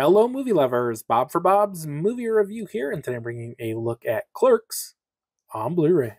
Hello, movie lovers. Bob for Bob's movie review here, and today I'm bringing a look at Clerks on Blu ray.